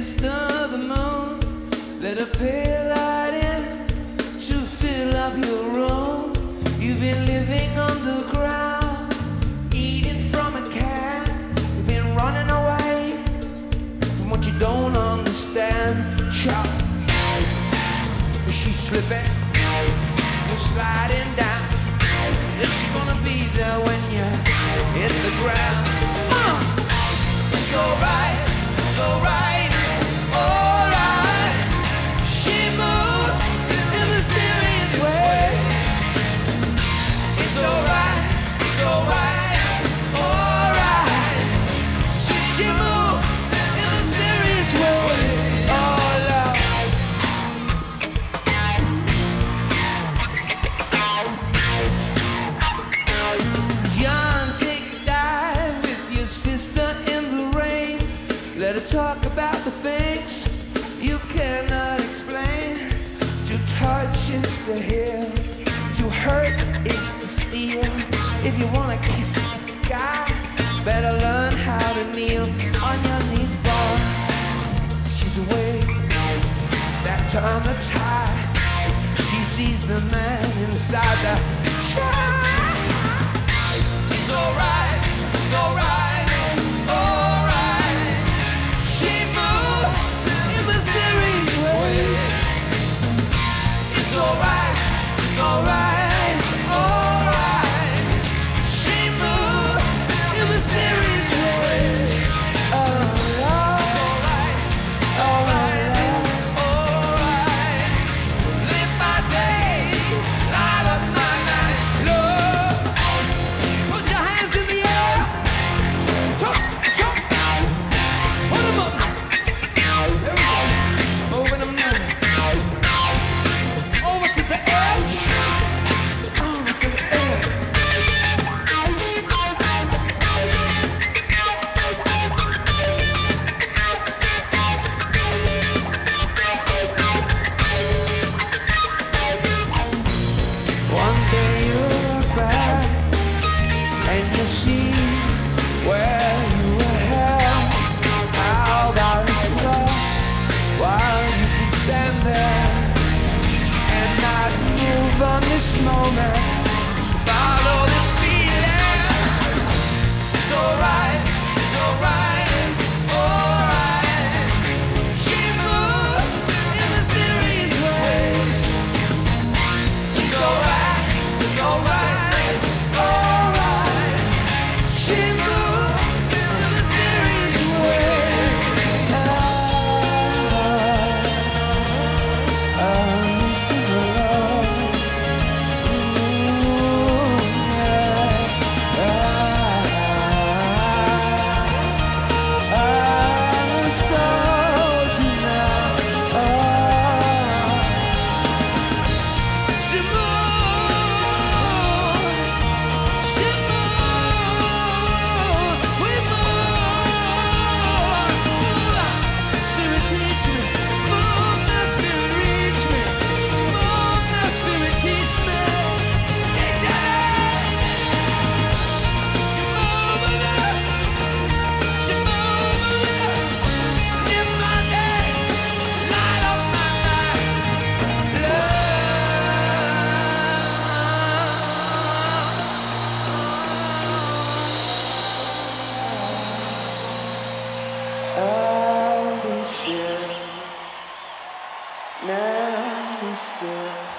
sister, the moon, let her pale light in to fill up your room. You've been living on the ground, eating from a can. You've been running away from what you don't understand. Chop, she's slipping and sliding down. Is she gonna be there when you? Talk about the things you cannot explain. To touch is to heal, to hurt is to steal. If you wanna kiss the sky, the tide. She sees the man inside the child. It's alright, it's alright, moment? I'll be still, now be still.